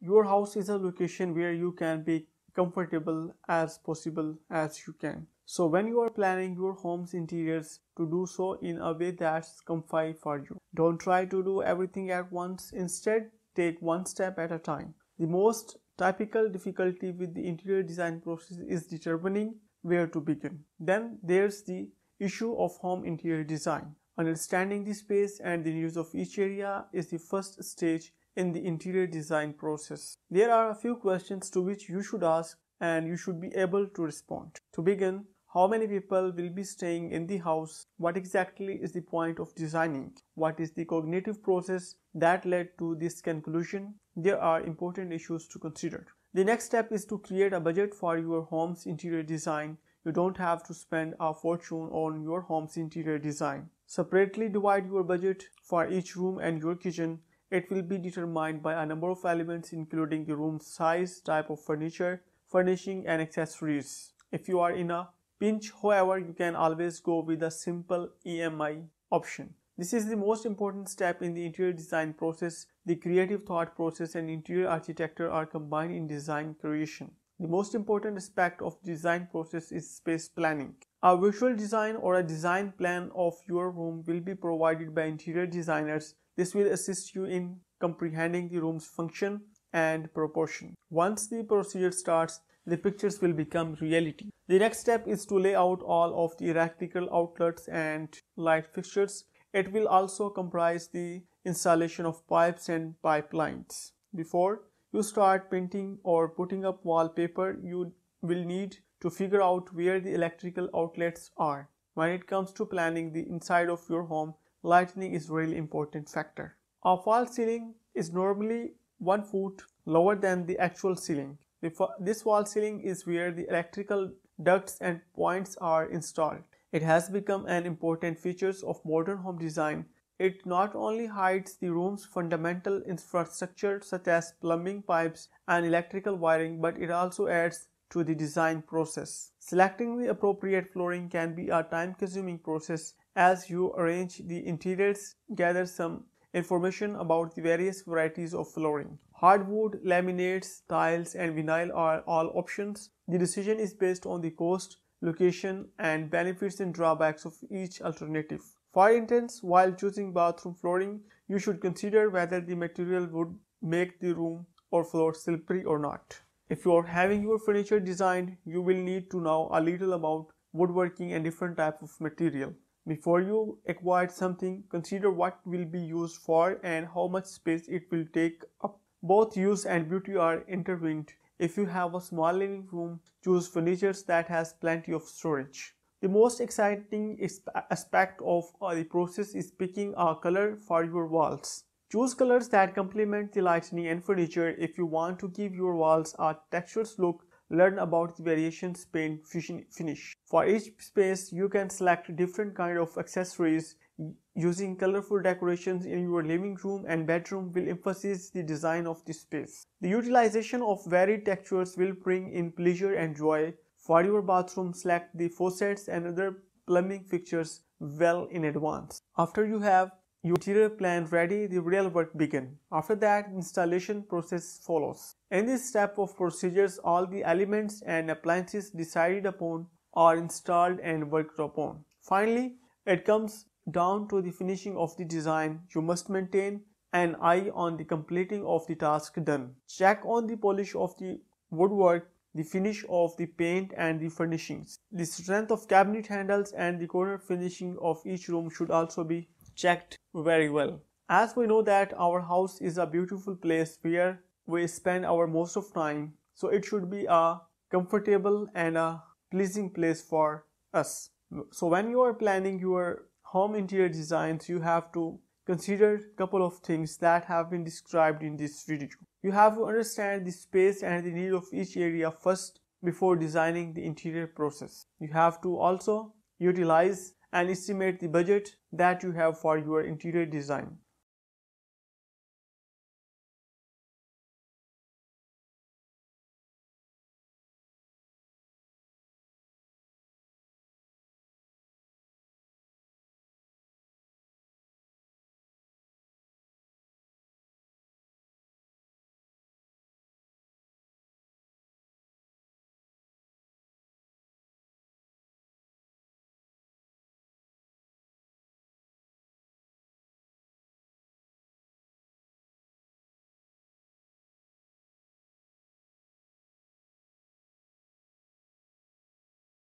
your house is a location where you can be comfortable as possible as you can. So when you are planning your home's interiors to do so in a way that's comfy for you. Don't try to do everything at once. Instead, take one step at a time. The most typical difficulty with the interior design process is determining where to begin. Then there's the issue of home interior design. Understanding the space and the needs of each area is the first stage in the interior design process. There are a few questions to which you should ask and you should be able to respond. To begin, how many people will be staying in the house? What exactly is the point of designing? What is the cognitive process that led to this conclusion? There are important issues to consider. The next step is to create a budget for your home's interior design. You don't have to spend a fortune on your home's interior design. Separately divide your budget for each room and your kitchen. It will be determined by a number of elements including the room size, type of furniture, furnishing and accessories. If you are in a pinch, however, you can always go with a simple EMI option. This is the most important step in the interior design process. The creative thought process and interior architecture are combined in design creation. The most important aspect of design process is space planning. A visual design or a design plan of your room will be provided by interior designers. This will assist you in comprehending the room's function and proportion. Once the procedure starts, the pictures will become reality. The next step is to lay out all of the electrical outlets and light fixtures. It will also comprise the installation of pipes and pipelines. Before you start painting or putting up wallpaper, you will need to figure out where the electrical outlets are. When it comes to planning the inside of your home, lighting is really important factor. A false ceiling is normally one foot lower than the actual ceiling. This wall ceiling is where the electrical ducts and points are installed. It has become an important feature of modern home design it not only hides the room's fundamental infrastructure such as plumbing pipes and electrical wiring, but it also adds to the design process. Selecting the appropriate flooring can be a time-consuming process as you arrange the interiors, gather some information about the various varieties of flooring. Hardwood, laminates, tiles and vinyl are all options. The decision is based on the cost, location and benefits and drawbacks of each alternative. For instance, while choosing bathroom flooring, you should consider whether the material would make the room or floor slippery or not. If you are having your furniture designed, you will need to know a little about woodworking and different types of material. Before you acquire something, consider what will be used for and how much space it will take up. Both use and beauty are intertwined. If you have a small living room, choose furniture that has plenty of storage. The most exciting aspect of uh, the process is picking a color for your walls. Choose colors that complement the lighting and furniture if you want to give your walls a textured look. Learn about the variations paint finish. For each space, you can select different kind of accessories. Using colorful decorations in your living room and bedroom will emphasize the design of the space. The utilization of varied textures will bring in pleasure and joy for your bathroom, select the faucets and other plumbing fixtures well in advance. After you have your interior plan ready, the real work begin. After that, installation process follows. In this step of procedures, all the elements and appliances decided upon are installed and worked upon. Finally, it comes down to the finishing of the design. You must maintain an eye on the completing of the task done. Check on the polish of the woodwork the finish of the paint and the furnishings. The strength of cabinet handles and the corner finishing of each room should also be checked very well. As we know that our house is a beautiful place where we spend our most of time, so it should be a comfortable and a pleasing place for us. So when you are planning your home interior designs, you have to consider a couple of things that have been described in this video. You have to understand the space and the need of each area first before designing the interior process. You have to also utilize and estimate the budget that you have for your interior design.